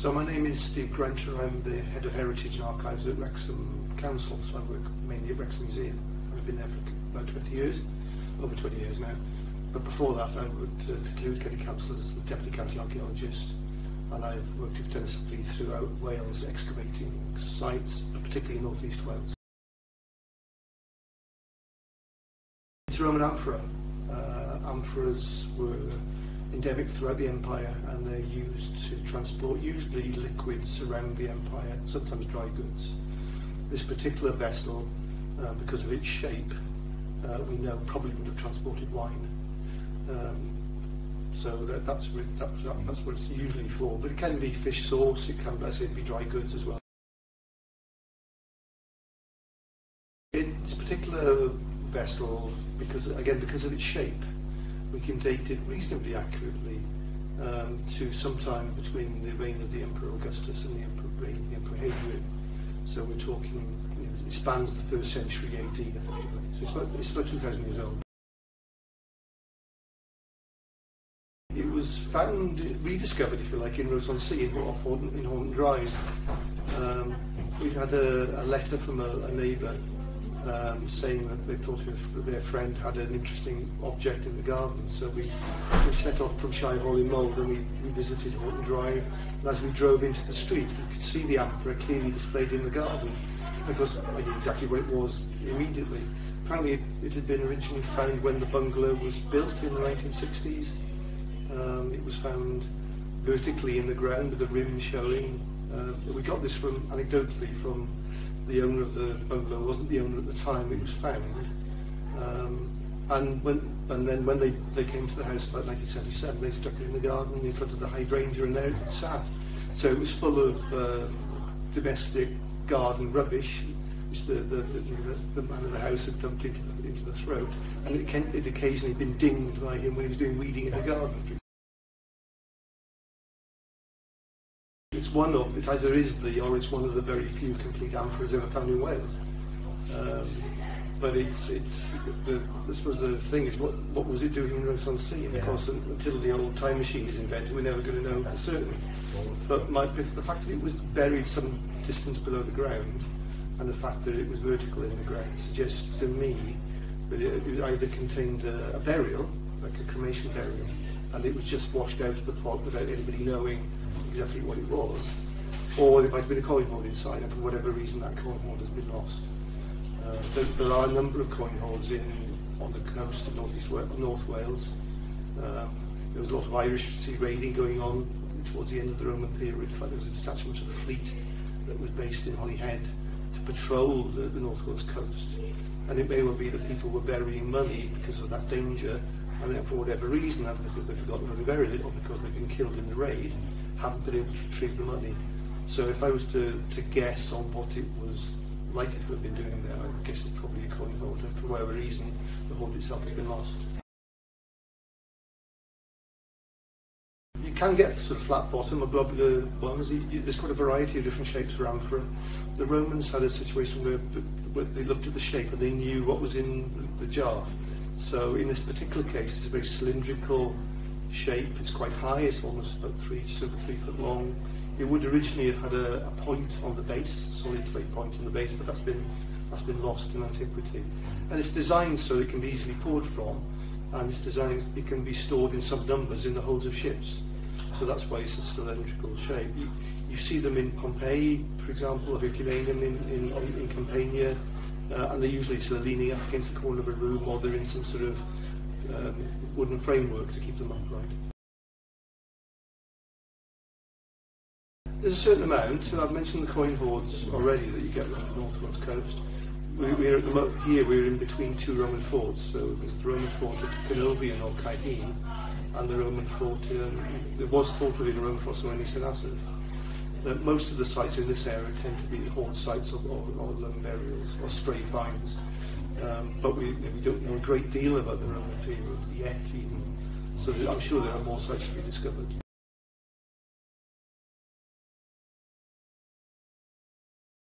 So my name is Steve Grenter. I'm the head of Heritage and Archives at Wrexham Council. So I work mainly at Wrexham Museum. I've been there for about 20 years, over 20 years now. But before that, I worked at Clwyd County Council as the Deputy County Archaeologist. And I've worked extensively throughout Wales excavating sites, particularly in North East Wales. It's Roman amphora. Uh, amphoras were endemic throughout the empire and they're used to transport usually liquids around the empire, sometimes dry goods. This particular vessel, uh, because of its shape, uh, we know probably would have transported wine. Um, so that, that's, that, that's what it's usually for. But it can be fish sauce, it can let's say, be dry goods as well. In this particular vessel, because again, because of its shape, we can date it reasonably accurately um, to sometime between the reign of the Emperor Augustus and the Emperor, reign the Emperor Hadrian. So we're talking, you know, it spans the first century AD, effectively. So it's about, it's about 2,000 years old. It was found, rediscovered, if you like, in Rhos-on-Sea, in, off Horton, in Horton Drive. Um, we had a, a letter from a, a neighbour um, saying that they thought their friend had an interesting object in the garden. So we, we set off from Shire Hall in Mold and we, we visited Horton Drive. And as we drove into the street, we could see the amphora clearly displayed in the garden because I knew exactly where it was immediately. Apparently it, it had been originally found when the bungalow was built in the 1960s. Um, it was found vertically in the ground with the rim showing. Uh, we got this from anecdotally from the owner of the bungalow wasn't the owner at the time it was found. Um, and when and then when they, they came to the house about 1977, they stuck it in the garden in front of the hydrangea and there it sat. So it was full of uh, domestic garden rubbish, which the, the, the, the, man of the house had dumped into the, into the throat, and it, it occasionally been dinged by him when he was doing weeding in the garden. It's one of, it either is the, or it's one of the very few complete amphoras ever found in Wales. Um, but it's, it's the, I suppose the thing is, what, what was it doing in Rhos-on-Sea? And of course, until the old time machine is invented, we're never going to know for certain. But my, the fact that it was buried some distance below the ground, and the fact that it was vertical in the ground, suggests to me that it, it either contained a, a burial, like a cremation burial, and it was just washed out of the pot without anybody knowing exactly what it was, or there might have been a coin hoard inside, and for whatever reason that coin hoard has been lost. Uh, there, there are a number of coin hoards in on the coast of North Wales. Um, there was a lot of Irish sea raiding going on towards the end of the Roman period. In fact, there was a detachment of the fleet that was based in Holyhead to patrol the, the North Wales coast. And it may well be that people were burying money because of that danger, and then for whatever reason, either because they've forgotten where they buried it or because they've been killed in the raid, haven't been able to retrieve the money. So if I was to, to guess on what it was likely to have been doing there, I guess it's probably a coin and for whatever reason, the hoard itself has been lost. You can get sort of flat bottom or globular ones. There's quite a variety of different shapes around for amphora. The Romans had a situation where, where they looked at the shape and they knew what was in the, the jar. So in this particular case, it's a very cylindrical shape. It's quite high. It's almost about three, just over three foot long. It would originally have had a, a point on the base, a solid point on the base, but that's been that's been lost in antiquity. And it's designed so it can be easily poured from, and it's designed it can be stored in some numbers in the holds of ships. So that's why it's a cylindrical shape. You, you see them in Pompeii, for example, Herculaneum in, in, in Campania, uh, and they're usually sort of leaning up against the corner of a room, or they're in some sort of um, wooden framework to keep them upright. There's a certain amount, and I've mentioned the coin hoards already that you get on the North Wales coast. We, we're at the, here we're in between two Roman forts, so there's the Roman fort at Canovium or Caerhun, and the Roman fort, um, there was thought of in a Roman fort somewhere in St that most of the sites in this area tend to be haunt sites or, or, or lung burials or stray finds. Um, but we, we don't know a great deal about the Roman period yet, even. So I'm sure there are more sites to be discovered.